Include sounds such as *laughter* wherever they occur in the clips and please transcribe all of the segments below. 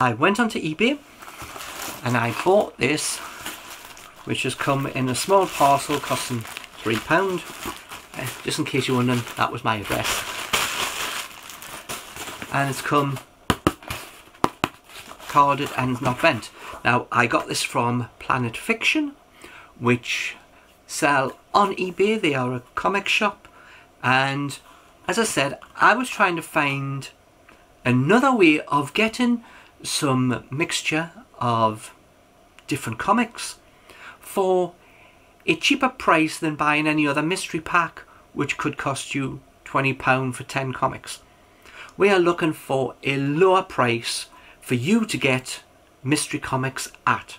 I went onto eBay and I bought this which has come in a small parcel costing £3 uh, just in case you're wondering that was my address. And it's come carded and not bent. Now I got this from Planet Fiction which sell on eBay. They are a comic shop. And as I said I was trying to find another way of getting some mixture of different comics for a cheaper price than buying any other mystery pack which could cost you £20 for 10 comics. We are looking for a lower price for you to get mystery comics at.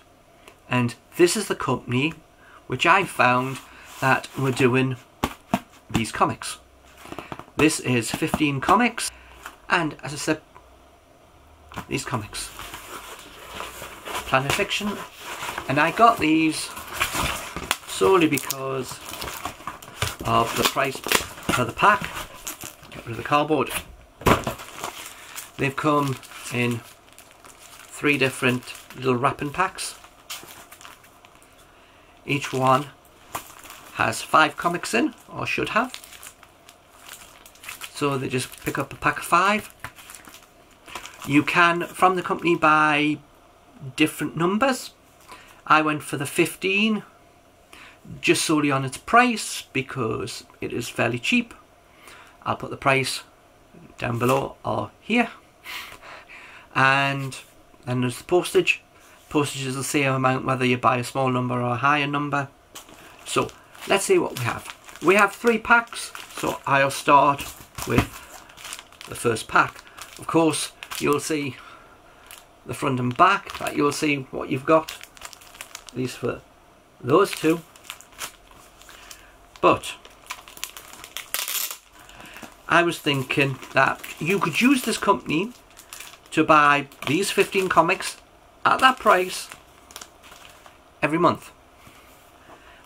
And this is the company which I found that were doing these comics. This is 15 comics and as I said these comics. Planet Fiction. And I got these solely because of the price for the pack. Get rid of the cardboard. They've come in three different little wrapping packs. Each one has five comics in, or should have. So they just pick up a pack of five you can, from the company, buy different numbers. I went for the 15 just solely on its price because it is fairly cheap. I'll put the price down below or here. And then there's the postage. Postage is the same amount whether you buy a small number or a higher number. So let's see what we have. We have three packs, so I'll start with the first pack. Of course, you'll see the front and back that you'll see what you've got at least for those two but I was thinking that you could use this company to buy these 15 comics at that price every month.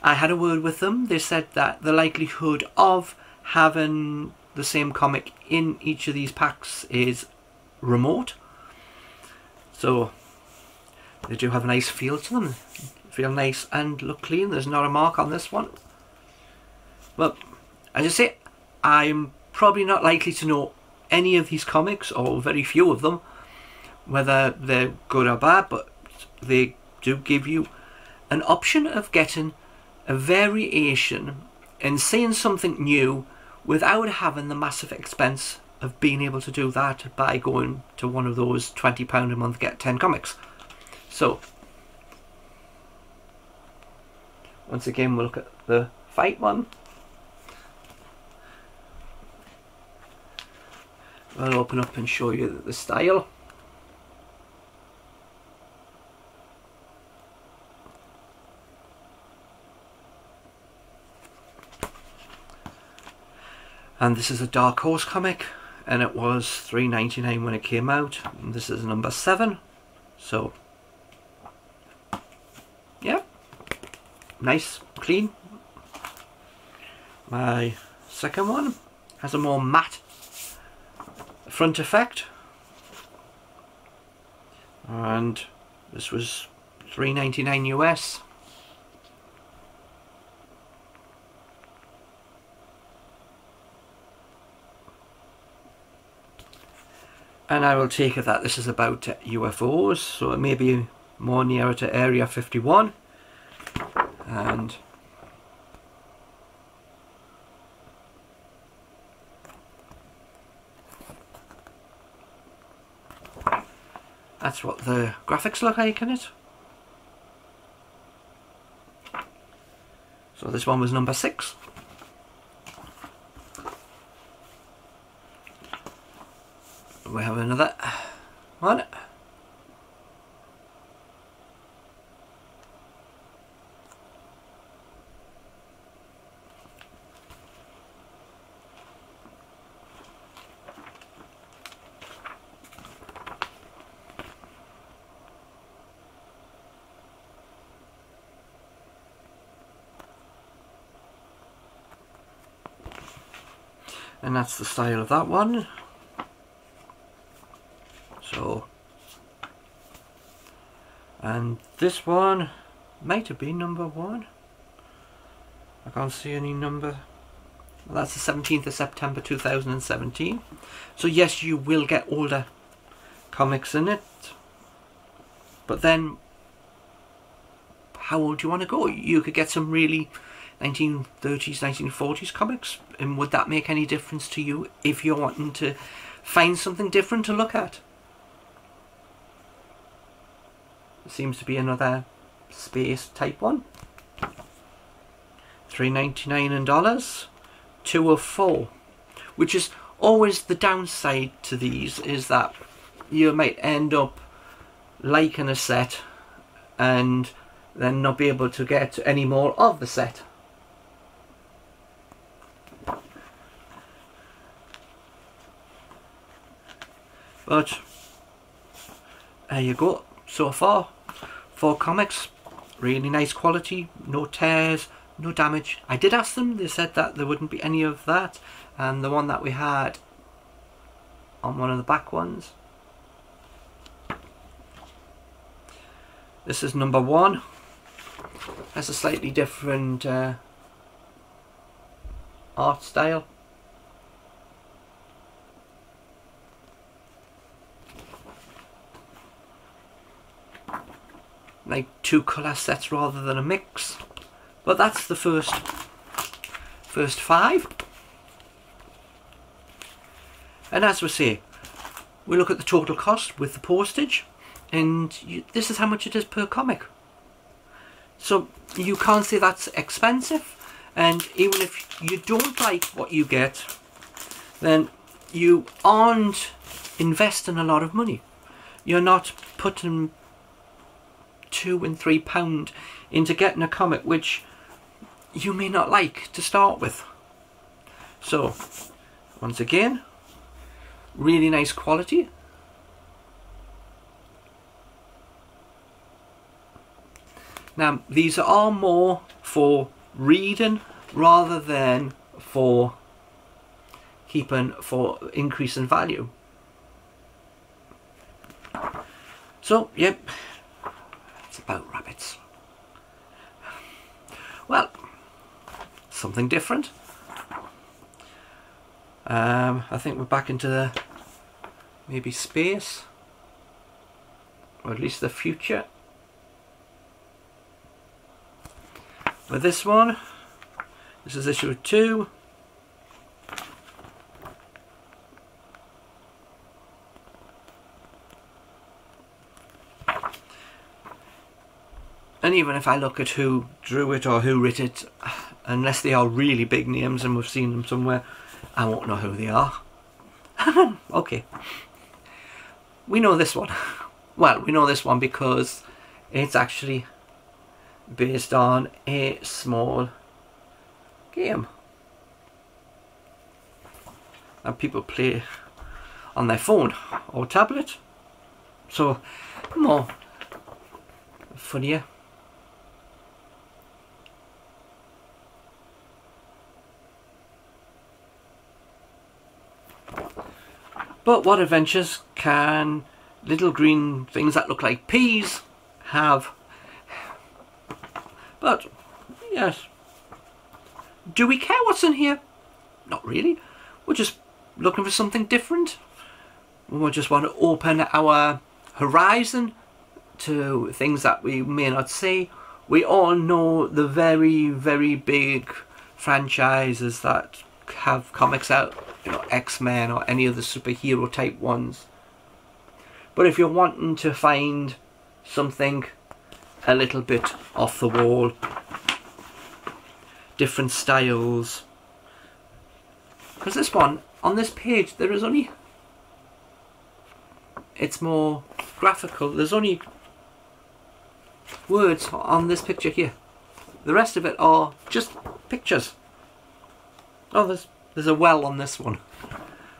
I had a word with them. They said that the likelihood of having the same comic in each of these packs is remote. So they do have a nice feel to them. Feel nice and look clean. There's not a mark on this one. But as I say, I'm probably not likely to know any of these comics or very few of them, whether they're good or bad, but they do give you an option of getting a variation and seeing something new without having the massive expense of being able to do that by going to one of those £20 a month get 10 comics. So, once again we'll look at the fight one. I'll open up and show you the style. And this is a Dark Horse comic and it was 3.99 when it came out. And this is number 7 so yeah. Nice clean. My second one has a more matte front effect. And this was 3.99 US and I will take it that this is about UFOs so it may be more nearer to Area 51 and that's what the graphics look like in it? So this one was number 6 we have another one. and that's the style of that one so And this one might have been number one. I can't see any number. Well, that's the 17th of September 2017. So yes, you will get older comics in it. But then, how old do you want to go? You could get some really 1930s, 1940s comics. And would that make any difference to you if you're wanting to find something different to look at? Seems to be another space type one. Three ninety nine in dollars, two of four, which is always the downside to these is that you might end up liking a set and then not be able to get any more of the set. But there you go so far. Four comics, really nice quality, no tears, no damage. I did ask them, they said that there wouldn't be any of that. And the one that we had on one of the back ones. This is number one. Has a slightly different uh, art style. Like two colour sets rather than a mix. But that's the first first five. And as we say, we look at the total cost with the postage and you, this is how much it is per comic. So you can't say that's expensive and even if you don't like what you get then you aren't investing a lot of money. You're not putting two and three pound into getting a comic which you may not like to start with. So, once again, really nice quality. Now, these are more for reading rather than for keeping for increase in value. So, yep, about rabbits. Well, something different. Um, I think we're back into the maybe space, or at least the future. With this one, this is issue two. And even if I look at who drew it or who writ it, unless they are really big names and we've seen them somewhere, I won't know who they are. *laughs* okay. We know this one. *laughs* Well, we know this one because it's actually based on a small game. And people play on their phone or tablet. So, more funnier But what adventures can little green things that look like peas have? But, yes. Do we care what's in here? Not really. We're just looking for something different. We just want to open our horizon to things that we may not see. We all know the very, very big franchises that have comics out you know, X-Men or any of the superhero type ones. But if you're wanting to find something a little bit off the wall, different styles, because this one, on this page, there is only, it's more graphical, there's only words on this picture here. The rest of it are just pictures. Oh, there's there's a well on this one.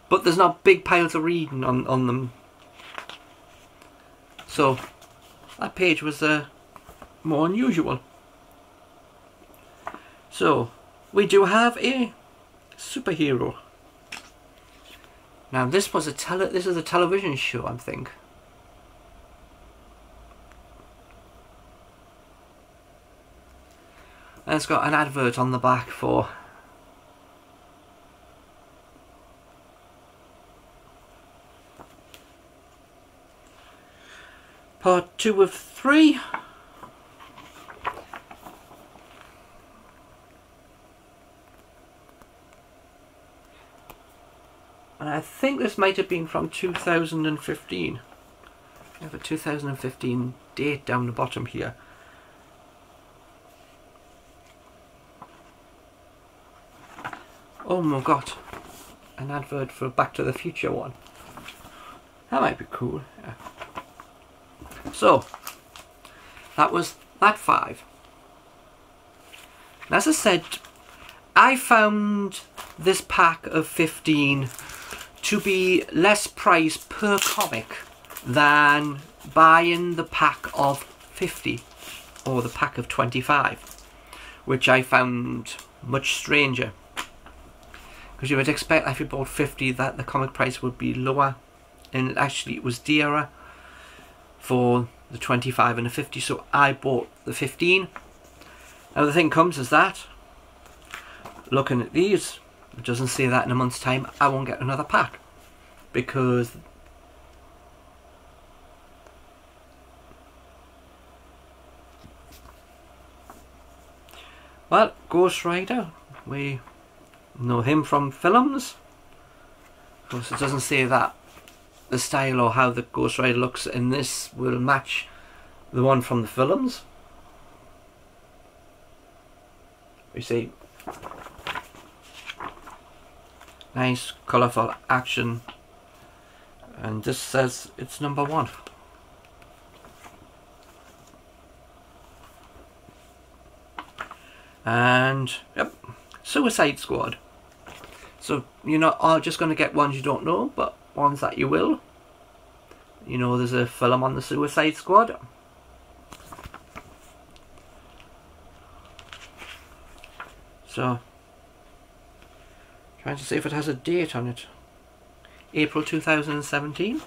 But there's not big piles of reading on, on them. So, that page was uh, more unusual. So, we do have a superhero. Now this was a tele this is a television show I think. And it's got an advert on the back for part two of three. And I think this might have been from 2015. I have a 2015 date down the bottom here. Oh my god, an advert for Back to the Future one. That might be cool. Yeah. So, that was that five. And as I said, I found this pack of 15 to be less price per comic than buying the pack of 50 or the pack of 25, which I found much stranger. Because you would expect if you bought 50 that the comic price would be lower, and actually it was dearer for the 25 and the 50 so I bought the 15 now the thing comes is that looking at these it doesn't say that in a month's time I won't get another pack because well Ghost Rider we know him from films. Of course it doesn't say that the style or how the Ghost Rider looks in this will match the one from the films. We see nice colourful action and this says it's number one. And yep, Suicide Squad. So you're not all just going to get ones you don't know, but ones that you will. You know, there's a film on the Suicide Squad. So, trying to see if it has a date on it. April 2017.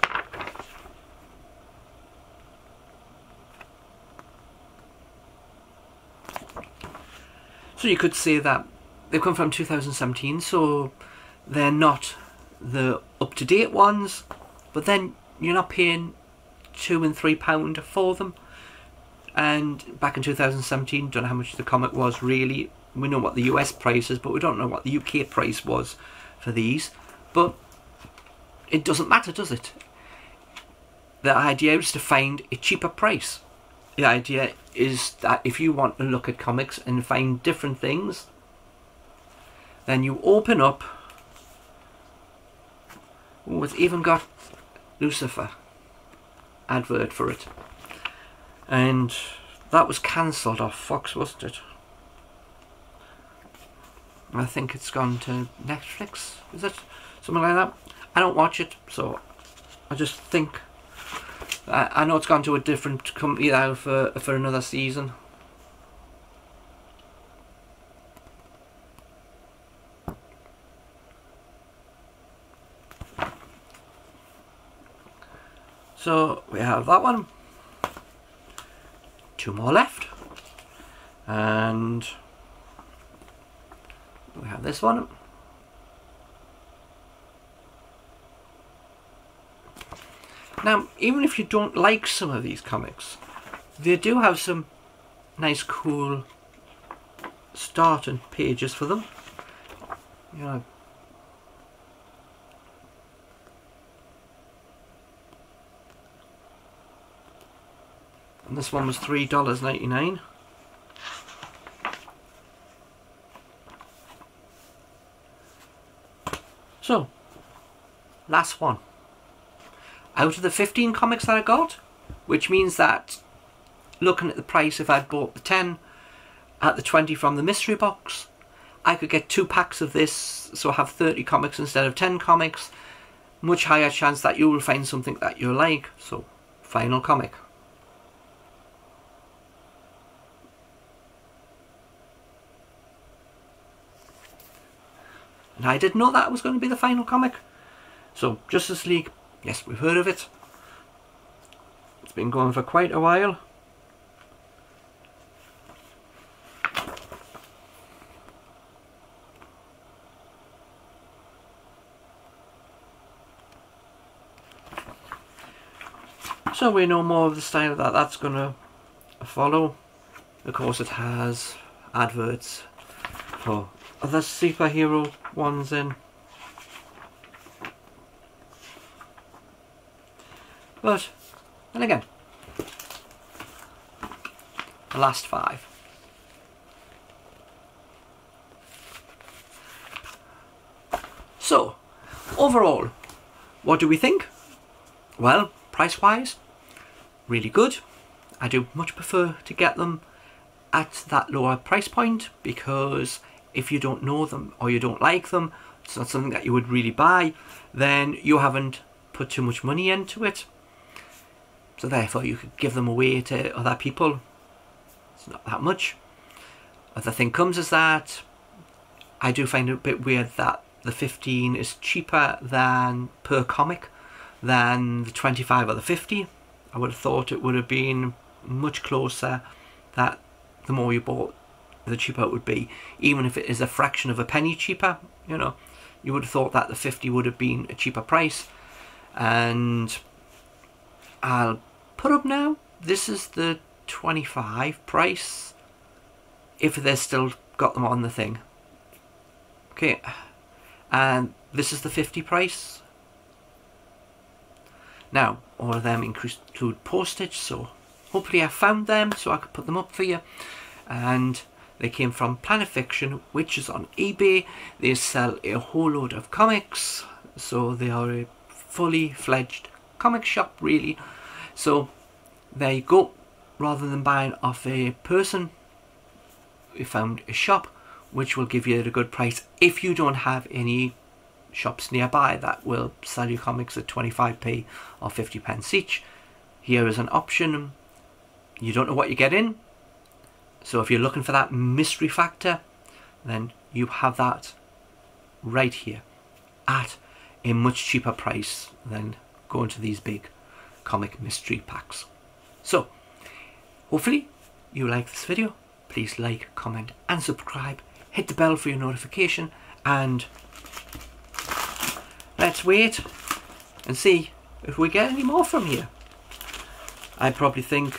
So you could say that they've come from 2017, so they're not the up-to-date ones, but then you're not paying two and three pound for them. And back in 2017, don't know how much the comic was really. We know what the US price is, but we don't know what the UK price was for these. But it doesn't matter, does it? The idea is to find a cheaper price. The idea is that if you want to look at comics and find different things, then you open up Oh, it's even got Lucifer advert for it. And that was cancelled off Fox, wasn't it? I think it's gone to Netflix. Is it something like that? I don't watch it, so I just think. I, I know it's gone to a different company now for for another season. So we have that one. Two more left. And we have this one. Now, even if you don't like some of these comics, they do have some nice, cool starting pages for them. You know, And this one was $3.99. So, last one. Out of the 15 comics that I got, which means that looking at the price if I'd bought the 10 at the 20 from the mystery box, I could get two packs of this, so I have 30 comics instead of 10 comics. Much higher chance that you will find something that you like. So, final comic. And I didn't know that was going to be the final comic. So, Justice League, yes, we've heard of it. It's been going for quite a while. So we know more of the style that that's going to follow. Of course it has adverts for other superhero ones in. But, then again, the last five. So, overall, what do we think? Well, price-wise, really good. I do much prefer to get them at that lower price point because if you don't know them or you don't like them, it's not something that you would really buy, then you haven't put too much money into it. So therefore you could give them away to other people. It's not that much. Other thing comes is that I do find it a bit weird that the 15 is cheaper than per comic than the 25 or the 50. I would have thought it would have been much closer that the more you bought the cheaper it would be. Even if it is a fraction of a penny cheaper you know you would have thought that the 50 would have been a cheaper price. And I'll put up now this is the 25 price if they're still got them on the thing. Okay and this is the 50 price. Now all of them include postage so hopefully I found them so I could put them up for you. And they came from Planet Fiction which is on eBay. They sell a whole load of comics. So they are a fully fledged comic shop really. So there you go. Rather than buying off a person we found a shop which will give you a good price if you don't have any shops nearby that will sell you comics at 25p or 50 pence each. Here is an option. You don't know what you get in so if you're looking for that mystery factor then you have that right here at a much cheaper price than going to these big comic mystery packs. So hopefully you like this video. Please like comment and subscribe. Hit the bell for your notification. And let's wait and see if we get any more from here. I probably think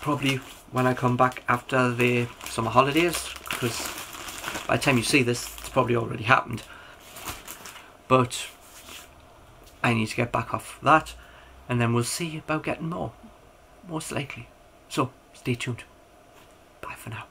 probably when I come back after the summer holidays because by the time you see this it's probably already happened. But I need to get back off that and then we'll see about getting more most likely. So stay tuned. Bye for now